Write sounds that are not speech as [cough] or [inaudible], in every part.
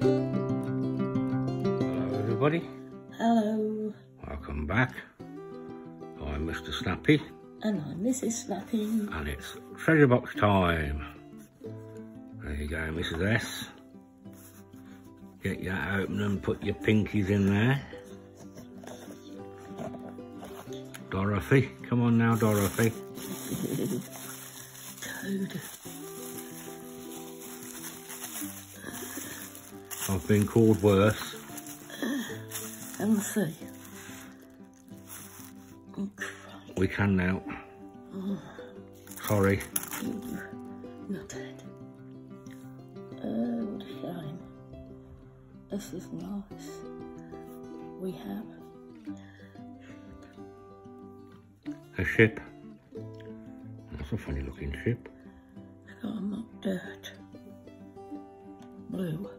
Hello everybody, Hello, welcome back. I'm Mr Snappy and I'm Mrs. Snappy. and it's treasure box time. There you go, Mrs S. Get your open and put your pinkies in there. Dorothy, come on now Dorothy. [laughs] Toad. I've been called worse. And the sea. Oh, We can now. [sighs] Sorry. [sighs] Not dead. Oh, what a shame. This is nice. We have A ship. That's a funny looking ship. I got a mock dirt. Blue.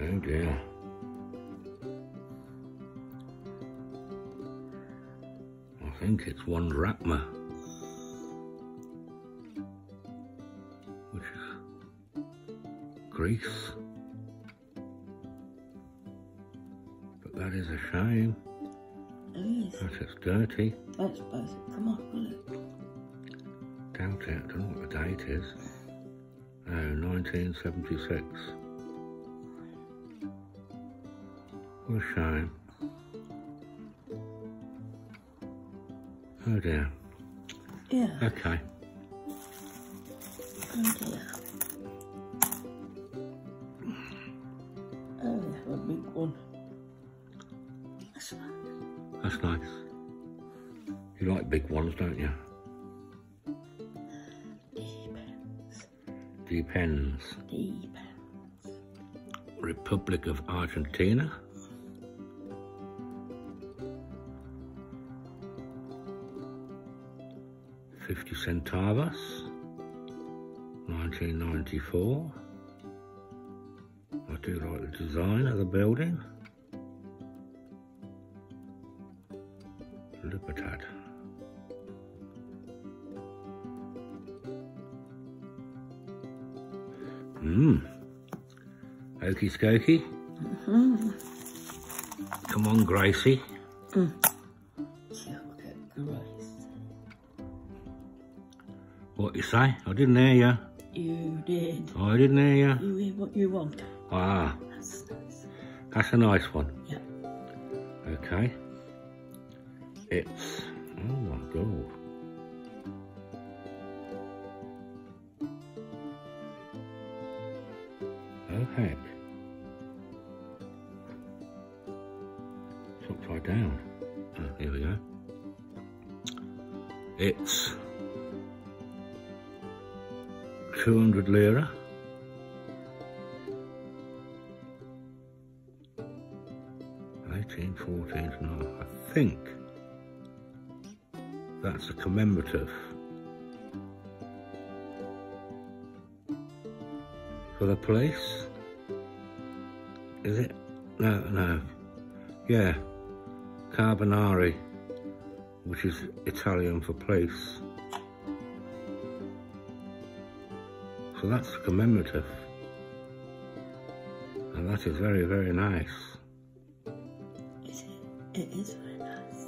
Oh dear. I think it's one drachma. Which is Greece. But that is a shame. Oh, it is. That it's dirty. Let's both come on, will it? Doubt it. I don't know what the date is. Oh, 1976. A shame. Oh dear. Yeah. Okay. Oh dear. Oh, we have a big one. That's right. That's nice. You like big ones, don't you? Depends. Depends. Depends. Republic of Argentina. Fifty centavos. Nineteen ninety four. I do like the design of the building. Libertad. Mmm. Okey skokey. Mm-hmm. Come on, Gracie. Mm. Grace. What you say? I didn't hear you. You did. I didn't hear you. You hear what you want. Ah, That's nice. that's a nice one. Yeah. Okay. It's oh my god. Oh heck. It's upside down. Oh, here we go. It's 200 lira. Eighteen fourteen no, I think that's a commemorative for the place. Is it? No, no. Yeah, Carbonari, which is Italian for police. So that's commemorative. And that is very, very nice. Is it? It is very nice.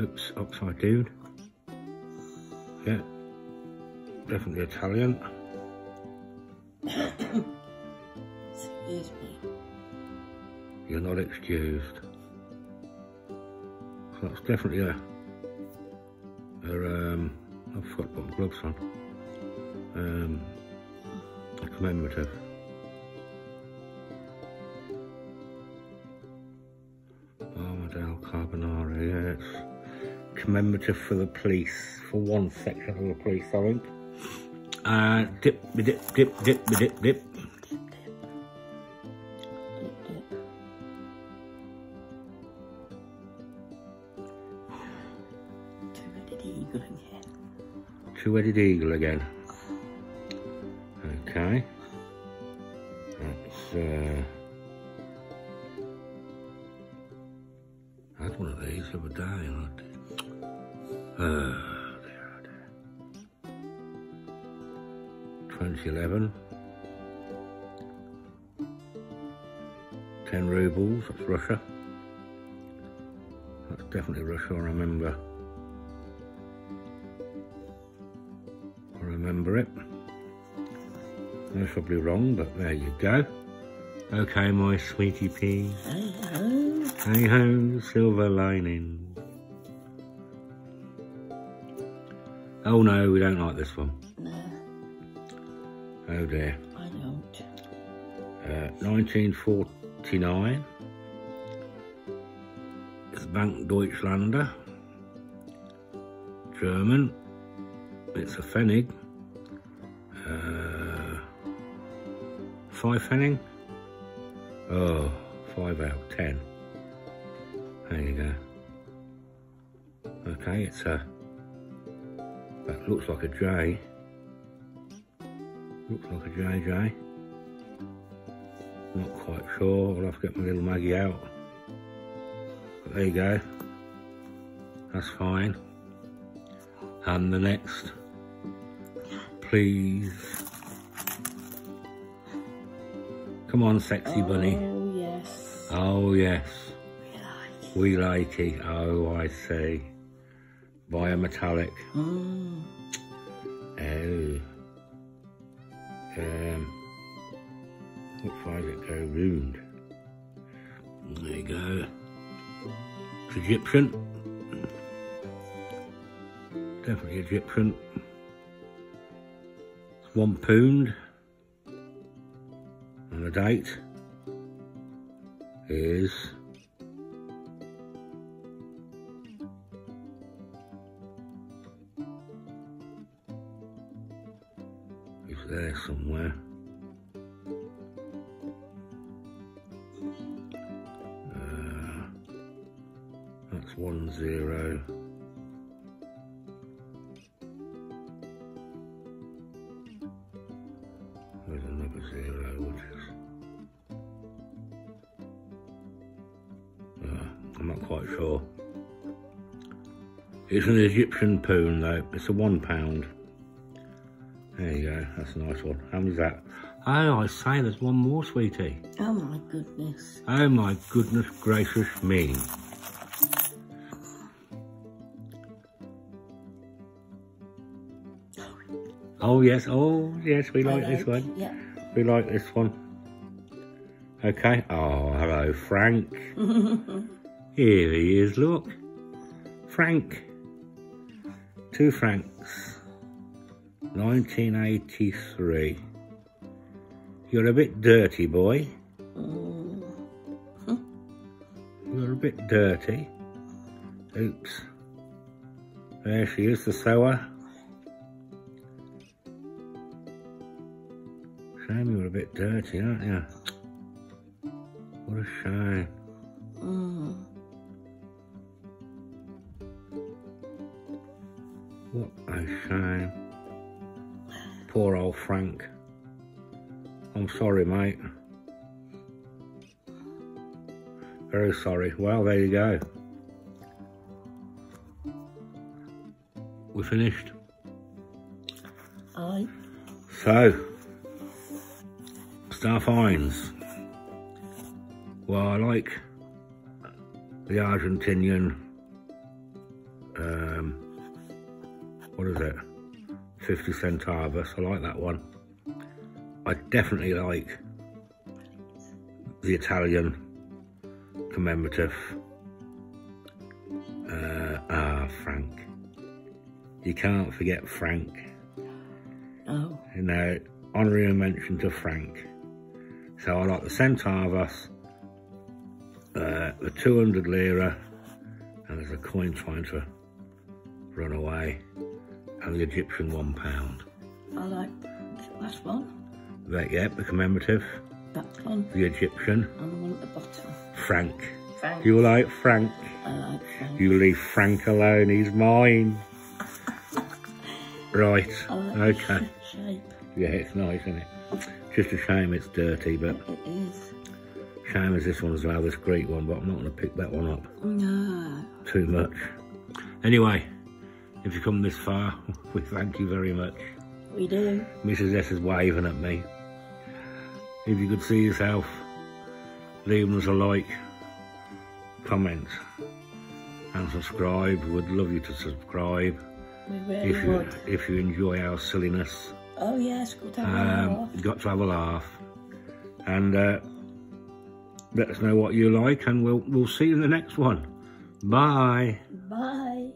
Oops, upside down. Yeah, definitely Italian. [coughs] Excuse me. You're not excused. So that's definitely a, a um, I've forgot to put my gloves on. Um, commemorative. Armadale Carbonara, yeah, it's commemorative for the police, for one section of the police, I think. Uh, dip, dip, dip, dip, dip, dip. Dip, dip. Two-headed eagle in here. Two-headed eagle again. Uh... One of these the day, and I did. Uh, dear, dear. 2011. 10 rubles, that's Russia. That's definitely Russia, I remember. I remember it. That's probably wrong, but there you go. Okay, my sweetie pea. Hey ho. Hey ho, silver lining. Oh no, we don't like this one. No, Oh dear. I don't. Uh, 1949. It's Bank Deutschlander. German. It's a Pfennig. Uh, five Pfennig. Oh, five out of ten. There you go. Okay, it's a. That looks like a J. Looks like a JJ. Not quite sure. I'll have to get my little Maggie out. But there you go. That's fine. And the next. Please. Come on, sexy bunny. Oh yes. Oh, yes. We like. it. We like it. Oh, I see. Biometallic. Mm. Oh. Um, what does it go? Ruined. There you go. It's Egyptian. Definitely Egyptian. It's one pound. And the date is is there somewhere. Uh, that's one zero. There's another zero. Uh, I'm not quite sure. It's an Egyptian poon though. It's a one pound. There you go. That's a nice one. How many's that? Oh, I say there's one more, sweetie. Oh my goodness. Oh my goodness gracious me. Oh yes, oh yes, we like this one. Yeah. We like this one. Okay. Oh, hello, Frank. [laughs] Here he is, look. Frank. Two Franks. 1983. You're a bit dirty, boy. Mm. You're a bit dirty. Oops. There she is, the sewer. A bit dirty, aren't you? What a shame. Mm. What a shame. Poor old Frank. I'm sorry, mate. Very sorry. Well, there you go. We're finished. I. So, Star Finds. Well, I like the Argentinian, um, what is it? 50 centavos. I like that one. I definitely like the Italian commemorative. Uh, ah, Frank. You can't forget Frank. Oh. You know, honorary mention to Frank. So I like the centavos, uh, the 200 lira, and there's a coin trying to run away, and the Egyptian one pound. I like that last one. That, yeah, the commemorative, That one. the Egyptian, And the one at the bottom. Frank. Frank. You like Frank? I like Frank. You leave Frank alone, he's mine. [laughs] Right, I like okay. Yeah, it's nice, isn't it? Just a shame it's dirty, but It is. shame as this one as well, this Greek one, but I'm not going to pick that one up No. too much. Anyway, if you come this far, [laughs] we thank you very much. We do. Mrs S is waving at me. If you could see yourself leaving us a like, comment, and subscribe. We'd love you to subscribe We really if you would. if you enjoy our silliness. Oh yes, good to have Um, you got to have a laugh, and uh, let us know what you like, and we'll we'll see you in the next one. Bye. Bye.